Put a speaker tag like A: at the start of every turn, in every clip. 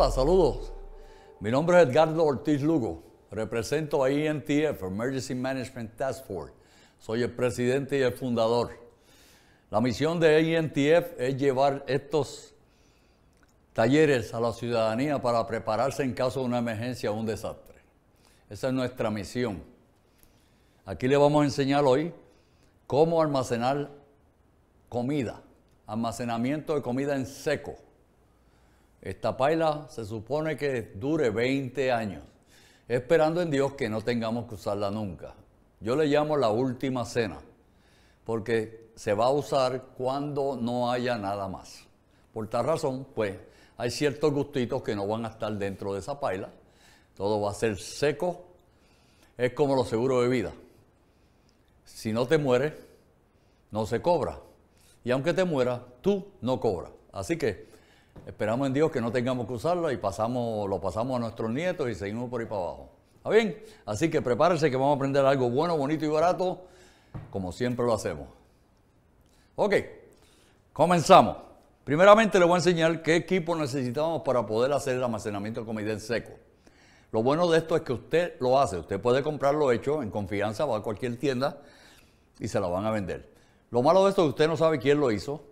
A: Hola, saludos. Mi nombre es Edgardo Ortiz Lugo. Represento a ENTF, Emergency Management Task Force. Soy el presidente y el fundador. La misión de ENTF es llevar estos talleres a la ciudadanía para prepararse en caso de una emergencia o un desastre. Esa es nuestra misión. Aquí le vamos a enseñar hoy cómo almacenar comida, almacenamiento de comida en seco. Esta paila se supone que dure 20 años, esperando en Dios que no tengamos que usarla nunca. Yo le llamo la última cena, porque se va a usar cuando no haya nada más. Por tal razón, pues hay ciertos gustitos que no van a estar dentro de esa paila. Todo va a ser seco. Es como los seguros de vida. Si no te mueres, no se cobra. Y aunque te mueras, tú no cobras. Así que esperamos en Dios que no tengamos que usarlo y pasamos, lo pasamos a nuestros nietos y seguimos por ahí para abajo. ¿Está bien? Así que prepárense que vamos a aprender algo bueno, bonito y barato, como siempre lo hacemos. Ok, comenzamos. Primeramente le voy a enseñar qué equipo necesitamos para poder hacer el almacenamiento de comida en seco. Lo bueno de esto es que usted lo hace. Usted puede comprarlo hecho en confianza, va a cualquier tienda y se la van a vender. Lo malo de esto es que usted no sabe quién lo hizo,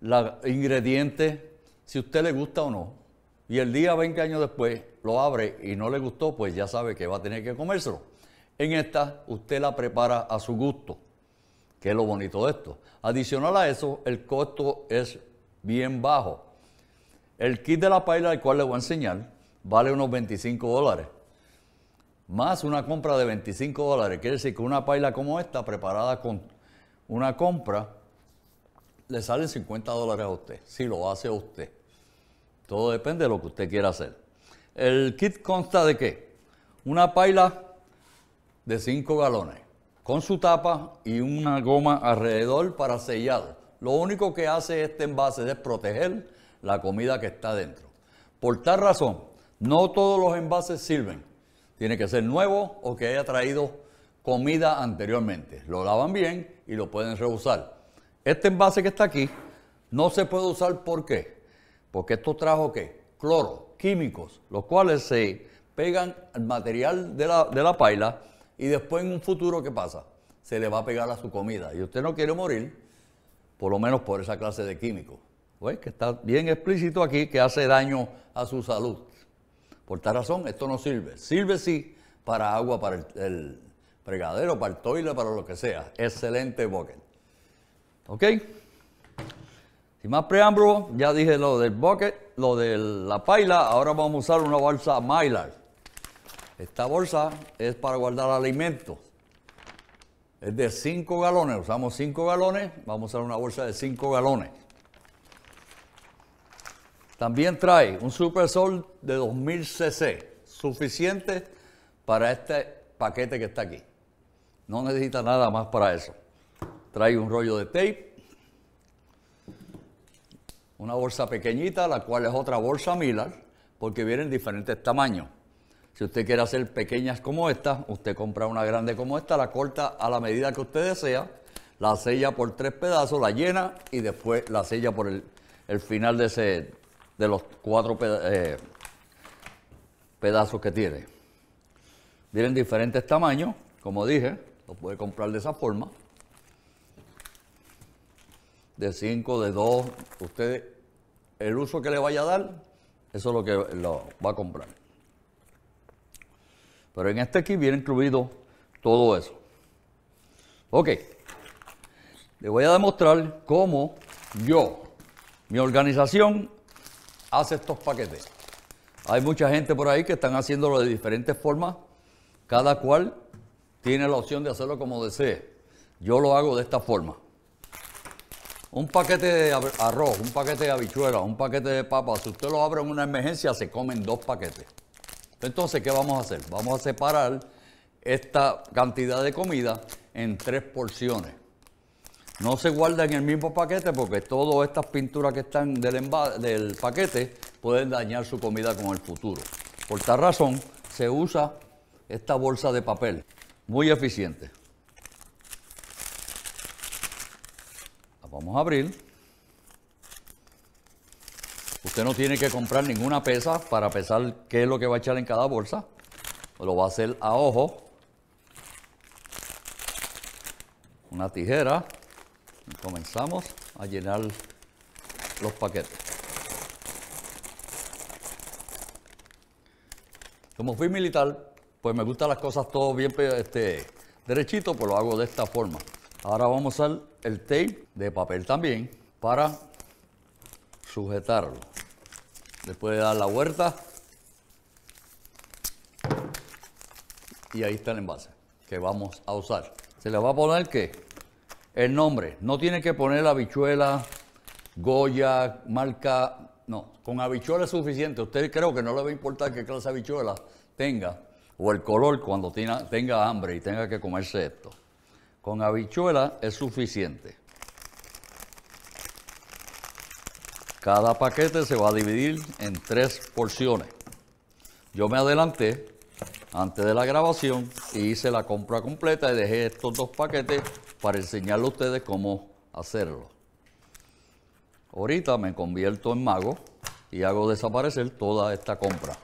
A: los ingredientes, si usted le gusta o no. Y el día 20 años después lo abre y no le gustó, pues ya sabe que va a tener que comérselo. En esta usted la prepara a su gusto, que es lo bonito de esto. Adicional a eso, el costo es bien bajo. El kit de la paila, al cual le voy a enseñar, vale unos 25 dólares. Más una compra de 25 dólares. Quiere decir que una paila como esta, preparada con una compra, le salen 50 dólares a usted, si lo hace usted. Todo depende de lo que usted quiera hacer. El kit consta de qué? Una paila de 5 galones, con su tapa y una goma alrededor para sellado. Lo único que hace este envase es proteger la comida que está dentro. Por tal razón, no todos los envases sirven. Tiene que ser nuevo o que haya traído comida anteriormente. Lo lavan bien y lo pueden reusar. Este envase que está aquí no se puede usar ¿por qué? Porque esto trajo qué? Cloro, químicos, los cuales se pegan al material de la, de la paila y después en un futuro ¿qué pasa? Se le va a pegar a su comida y usted no quiere morir por lo menos por esa clase de químicos. Pues que está bien explícito aquí que hace daño a su salud. Por tal razón, esto no sirve. Sirve sí para agua, para el, el fregadero, para el toile, para lo que sea. Excelente bucket. ¿Ok? Sin más preámbulo, ya dije lo del bucket, lo de la paila. Ahora vamos a usar una bolsa Mylar. Esta bolsa es para guardar alimentos. Es de 5 galones, usamos 5 galones, vamos a usar una bolsa de 5 galones. También trae un Super Sol de 2000 cc, suficiente para este paquete que está aquí. No necesita nada más para eso. Trae un rollo de tape, una bolsa pequeñita, la cual es otra bolsa Miller, porque vienen diferentes tamaños. Si usted quiere hacer pequeñas como esta, usted compra una grande como esta, la corta a la medida que usted desea, la sella por tres pedazos, la llena y después la sella por el, final de, ese, de los cuatro eh, pedazos que tiene. Vienen diferentes tamaños, como dije, lo puede comprar de esa forma. De 5, de 2, usted, el uso que le vaya a dar, eso es lo que lo va a comprar. Pero en este kit viene incluido todo eso. Ok. Le voy a demostrar cómo yo, mi organización, hace estos paquetes. Hay mucha gente por ahí que están haciéndolo de diferentes formas. Cada cual tiene la opción de hacerlo como desee. Yo lo hago de esta forma. Un paquete de arroz, un paquete de habichuelas, un paquete de papas, si usted lo abre en una emergencia, se comen dos paquetes. Entonces, ¿qué vamos a hacer? Vamos a separar esta cantidad de comida en tres porciones. No se guarda en el mismo paquete porque todas estas pinturas que están del, del paquete pueden dañar su comida con el futuro. Por tal razón, se usa esta bolsa de papel, muy eficiente. Vamos a abrir. Usted no tiene que comprar ninguna pesa para pesar qué es lo que va a echar en cada bolsa. Lo va a hacer a ojo. Una tijera. Y comenzamos a llenar los paquetes. Como fui militar, pues me gustan las cosas todo bien este, derechito, pues lo hago de esta forma. Ahora vamos a usar el tape de papel también para sujetarlo. Después de dar la vuelta. Y ahí está el envase que vamos a usar. Se le va a poner que el nombre. No tiene que poner la habichuela, Goya, marca. No, con habichuela es suficiente. Usted creo que no le va a importar qué clase de habichuela tenga o el color cuando tenga, tenga hambre y tenga que comerse esto. Con habichuela es suficiente. Cada paquete se va a dividir en tres porciones. Yo me adelanté antes de la grabación y hice la compra completa y dejé estos dos paquetes para enseñarle a ustedes cómo hacerlo. Ahorita me convierto en mago y hago desaparecer toda esta compra.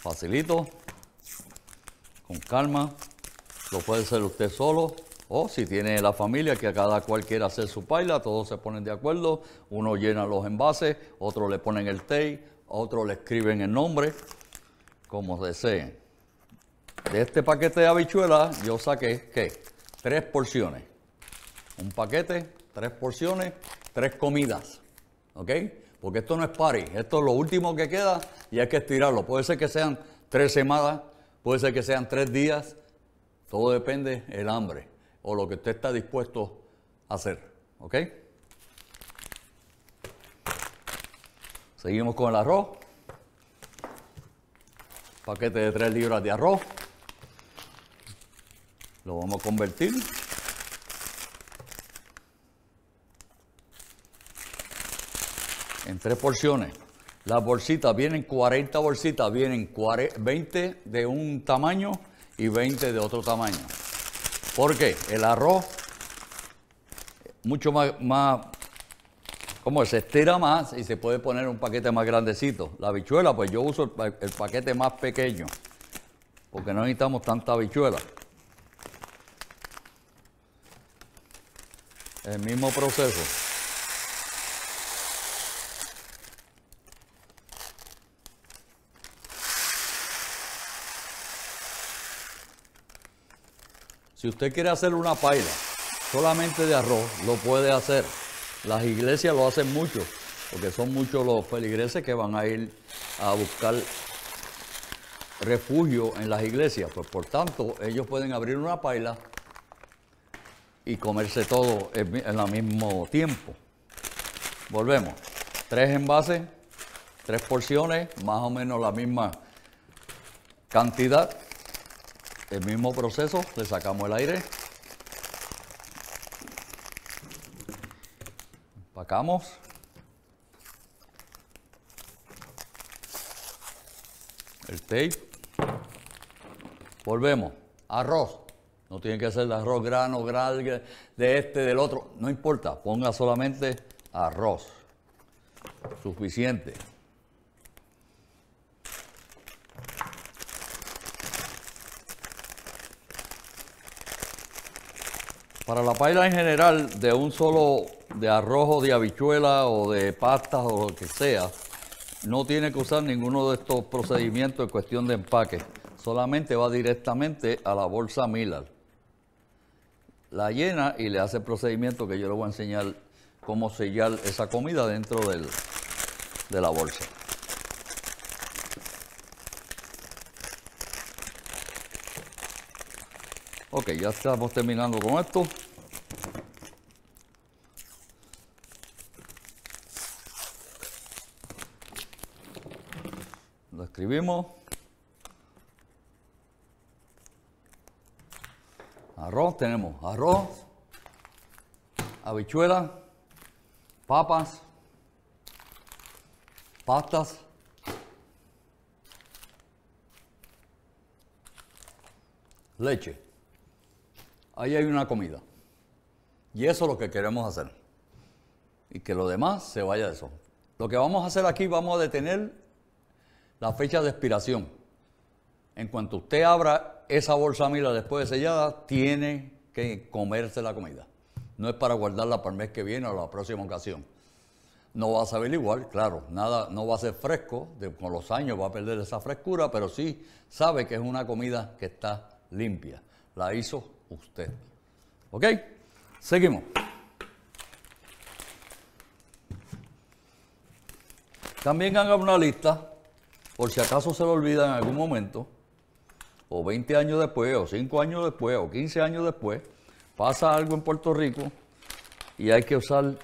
A: Facilito, con calma. Lo puede hacer usted solo o si tiene la familia que cada cual quiera hacer su paila, todos se ponen de acuerdo. Uno llena los envases, otro le ponen el té, otro le escriben el nombre, como deseen. De este paquete de habichuelas yo saqué, ¿qué? Tres porciones. Un paquete, tres porciones, tres comidas. ¿Ok? Porque esto no es party, esto es lo último que queda y hay que estirarlo. Puede ser que sean tres semanas, puede ser que sean tres días, todo depende del hambre o lo que usted está dispuesto a hacer. ¿Ok? Seguimos con el arroz. Paquete de tres libras de arroz. Lo vamos a convertir. Tres porciones. Las bolsitas vienen 40 bolsitas, vienen 20 de un tamaño y 20 de otro tamaño. ¿Por qué? El arroz mucho más, más como se estira más y se puede poner un paquete más grandecito. La habichuela, pues yo uso el, el paquete más pequeño, porque no necesitamos tanta habichuela. El mismo proceso. Si usted quiere hacer una paila solamente de arroz, lo puede hacer. Las iglesias lo hacen mucho, porque son muchos los feligreses que van a ir a buscar refugio en las iglesias. Pues por tanto, ellos pueden abrir una paila y comerse todo en el mismo tiempo. Volvemos. Tres envases, tres porciones, más o menos la misma cantidad. El mismo proceso, le sacamos el aire. Empacamos. El tape. Volvemos. Arroz. No tiene que ser de arroz grano, grano, de este, del otro. No importa. Ponga solamente arroz. Suficiente. Para la paila en general, de un solo de arroz de habichuela o de pastas o lo que sea, no tiene que usar ninguno de estos procedimientos en cuestión de empaque. Solamente va directamente a la bolsa Miller. La llena y le hace el procedimiento que yo le voy a enseñar cómo sellar esa comida dentro del, de la bolsa. Ok, ya estamos terminando con esto. Lo escribimos. Arroz, tenemos arroz, habichuela, papas, pastas, leche ahí hay una comida. Y eso es lo que queremos hacer. Y que lo demás se vaya de eso. Lo que vamos a hacer aquí, vamos a detener la fecha de expiración. En cuanto usted abra esa bolsa mira después de sellada, tiene que comerse la comida. No es para guardarla para el mes que viene o la próxima ocasión. No va a saber igual, claro, nada, no va a ser fresco, con los años va a perder esa frescura, pero sí sabe que es una comida que está limpia. La hizo usted. ¿Ok? Seguimos. También haga una lista, por si acaso se lo olvida en algún momento, o 20 años después, o 5 años después, o 15 años después, pasa algo en Puerto Rico y hay que usar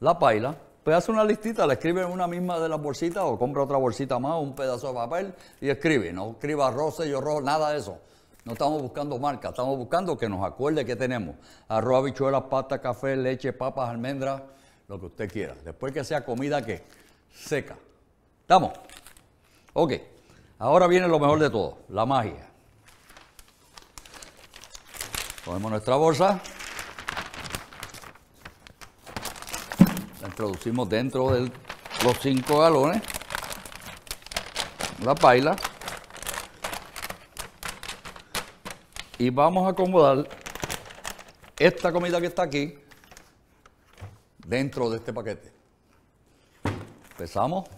A: la paila, pues hace una listita, la escribe en una misma de las bolsitas o compra otra bolsita más, un pedazo de papel y escribe. No escriba arroz, yo rojo, nada de eso. No estamos buscando marca, estamos buscando que nos acuerde que tenemos. Arroz, habichuelas, pasta, café, leche, papas, almendras, lo que usted quiera. Después que sea comida que seca. ¿Estamos? Ok. Ahora viene lo mejor de todo, la magia. Ponemos nuestra bolsa. La introducimos dentro de los 5 galones. La paila. Y vamos a acomodar esta comida que está aquí dentro de este paquete. Empezamos.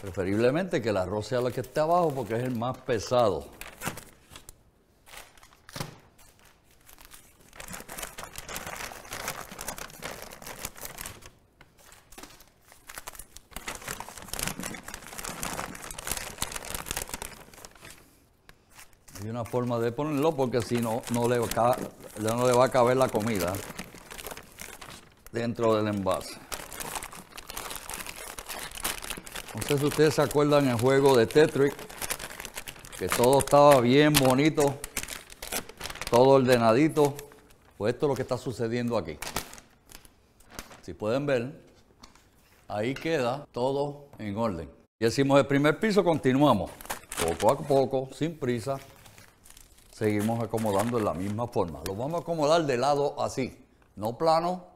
A: Preferiblemente que el arroz sea el que esté abajo porque es el más pesado. Forma de ponerlo porque si no, no le, no le va a caber la comida dentro del envase. No sé si ustedes se acuerdan el juego de Tetris, que todo estaba bien bonito, todo ordenadito. Pues esto es lo que está sucediendo aquí. Si pueden ver, ahí queda todo en orden. Y hicimos el primer piso, continuamos poco a poco, sin prisa, seguimos acomodando en la misma forma. Lo vamos a acomodar de lado así, no plano,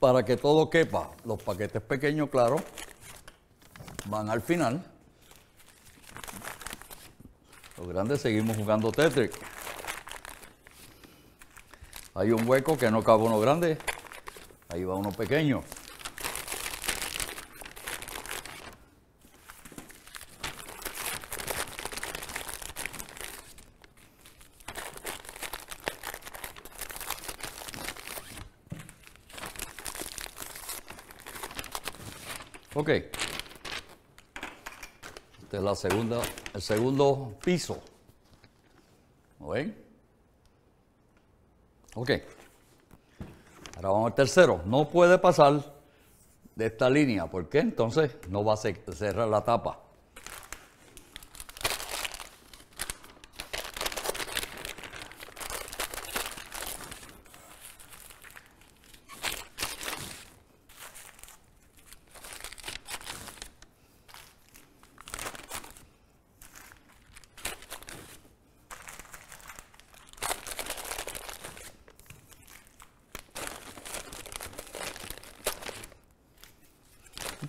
A: para que todo quepa. Los paquetes pequeños, claro, van al final. Los grandes seguimos jugando Tetris. Hay un hueco que no cabe uno grande, ahí va uno pequeño. Ok. Este es la segunda, el segundo piso. ¿Lo ven? Ok. Ahora vamos al tercero. No puede pasar de esta línea. ¿Por qué? Entonces no va a cerrar la tapa.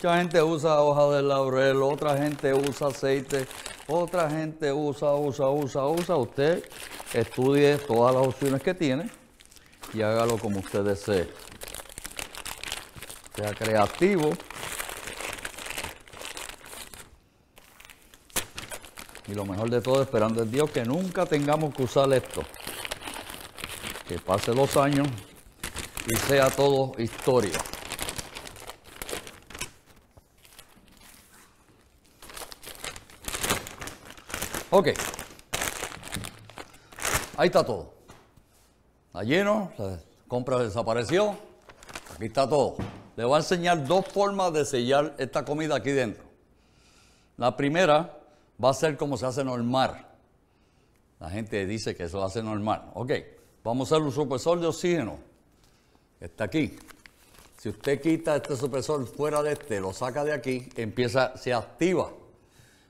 A: Mucha gente usa hoja de laurel, otra gente usa aceite, otra gente usa, usa, usa, usa. Usted estudie todas las opciones que tiene y hágalo como usted desee. Sea creativo. Y lo mejor de todo, esperando en Dios que nunca tengamos que usar esto. Que pase los años y sea todo historia. Ok. Ahí está todo. Está lleno, la compra desapareció. Aquí está todo. Le voy a enseñar dos formas de sellar esta comida aquí dentro. La primera va a ser como se hace normal. La gente dice que eso hace normal. Ok, vamos a usar un supresor de oxígeno. Está aquí. Si usted quita este supresor fuera de este, lo saca de aquí, empieza, se activa.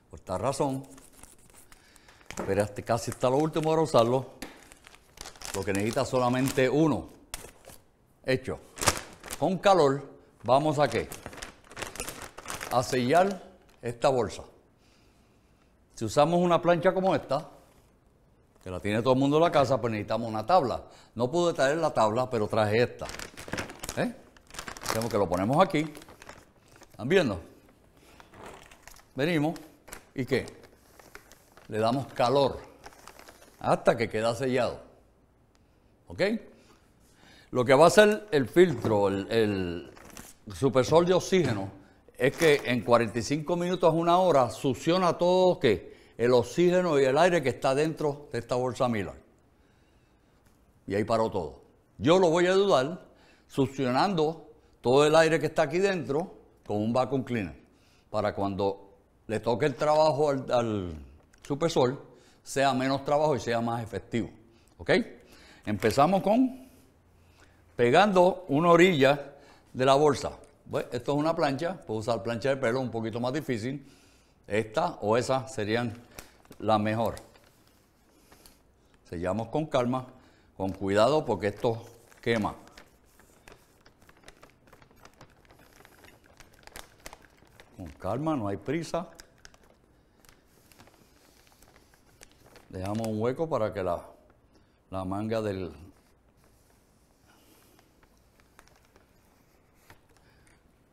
A: Por esta razón, pero este casi está lo último para usarlo. Lo que necesita solamente uno. Hecho. Con calor, vamos a qué? A sellar esta bolsa. Si usamos una plancha como esta, que la tiene todo el mundo en la casa, pues necesitamos una tabla. No pude traer la tabla, pero traje esta. ¿Eh? Tenemos que lo ponemos aquí. ¿Están viendo? Venimos. ¿Y qué? Le damos calor hasta que queda sellado. ¿Ok? Lo que va a hacer el filtro, el, el supersol de oxígeno, es que en 45 minutos a una hora succiona todo ¿qué? el oxígeno y el aire que está dentro de esta bolsa Miller. Y ahí paró todo. Yo lo voy a ayudar succionando todo el aire que está aquí dentro con un vacuum cleaner. Para cuando le toque el trabajo al supersol, sea menos trabajo y sea más efectivo. ¿Ok? Empezamos con pegando una orilla de la bolsa. Bueno, esto es una plancha, puedo usar plancha de pelo un poquito más difícil. Esta o esa serían la mejor. Sellamos con calma, con cuidado porque esto quema. Con calma, no hay prisa. Dejamos un hueco para que la, la manga del,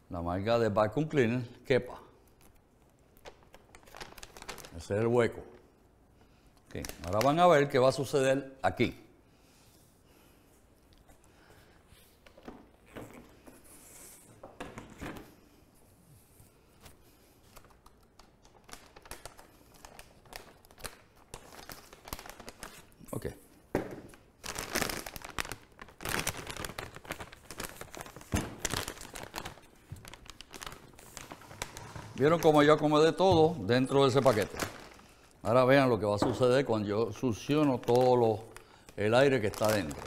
A: la manga de vacuum cleaner quepa. Ese es el hueco. Ahora van a ver qué va a suceder aquí. Ok. Vieron cómo yo acomodé todo dentro de ese paquete. Ahora vean lo que va a suceder cuando yo succiono todo lo- el aire que está dentro.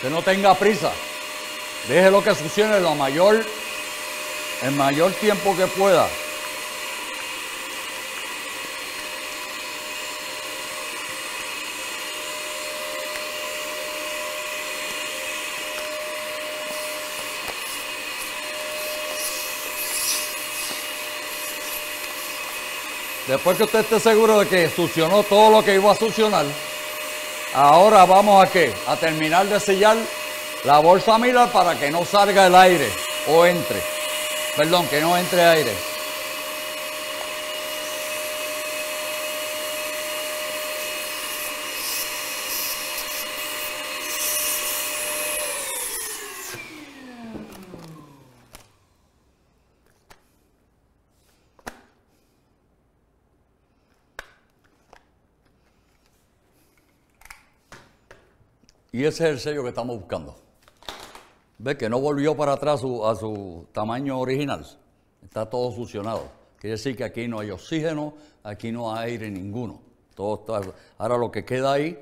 A: Que no tenga prisa. Déjelo que succione lo mayor, el mayor tiempo que pueda. Después que usted esté seguro de que succionó todo lo que iba a succionar, ahora vamos a qué? A terminar de sellar la bolsa Miller para que no salga el aire o entre. Perdón, que no entre aire. Y ese es el sello que estamos buscando. ¿Ves que no volvió para atrás a su tamaño original? Está todo succionado. Quiere decir que aquí no hay oxígeno, aquí no hay aire ninguno. Todo está, ahora lo que queda ahí,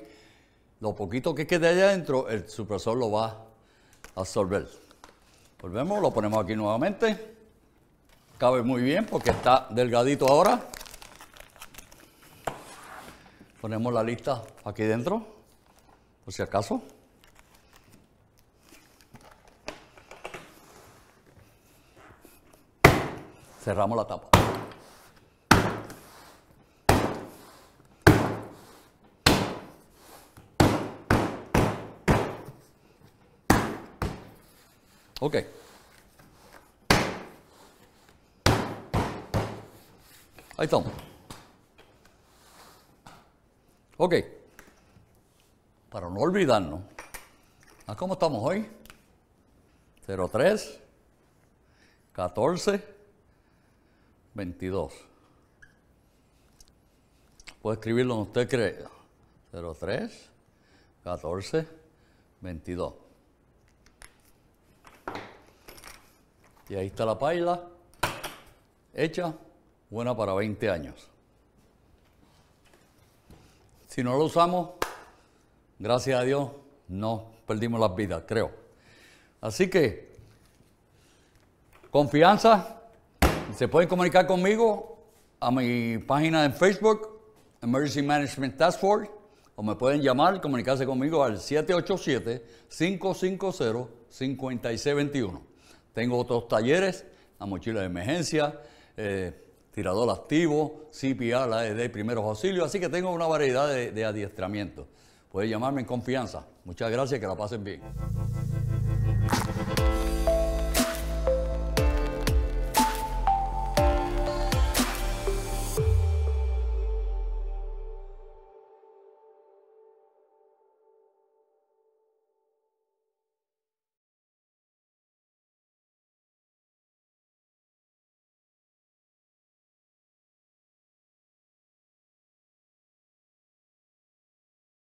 A: lo poquito que quede allá adentro, el supresor lo va a absorber. Volvemos, lo ponemos aquí nuevamente. Cabe muy bien porque está delgadito ahora. Ponemos la lista aquí dentro, por si acaso. Cerramos la tapa. Ok. Ahí estamos. Ok. No olvidarnos, ¿a cómo estamos hoy? 03, 14, 22. Puede escribirlo donde usted cree. 03, 14, 22. Y ahí está la paila hecha, buena para 20 años. Si no lo usamos, gracias a Dios, no perdimos las vidas, creo. Así que, confianza, se pueden comunicar conmigo a mi página en Facebook, Emergency Management Task Force, o me pueden llamar, comunicarse conmigo al 787-550-5621. Tengo otros talleres, la mochila de emergencia, eh, tirador activo, CPR, la de primeros auxilios, así que tengo una variedad de, de adiestramientos. Puede llamarme en confianza. Muchas gracias, que la pasen bien.